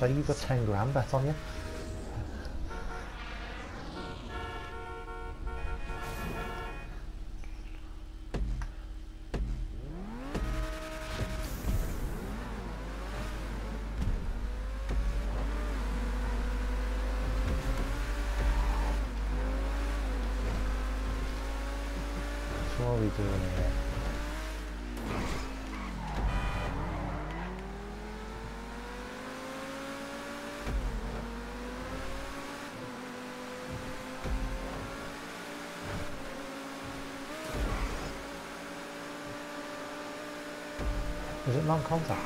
got 10 grand bet on you. So what are we doing here? Is it non-contact?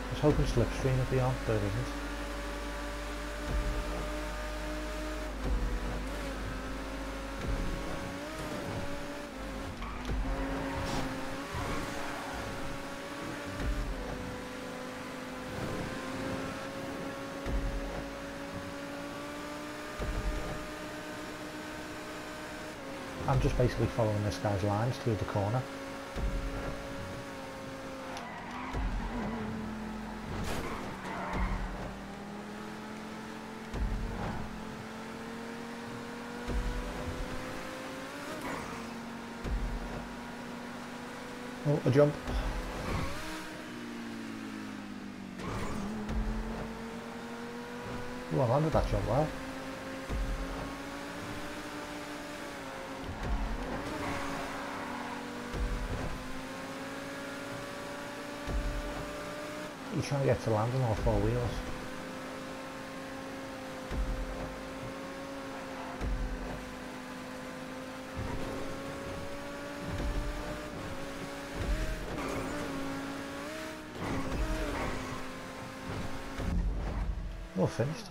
I was hoping slipstream would be on, but it isn't. I'm just basically following this guy's lines through the corner. Oh, a jump. Oh, I landed that jump well. He's trying to get to land on all four wheels. All finished.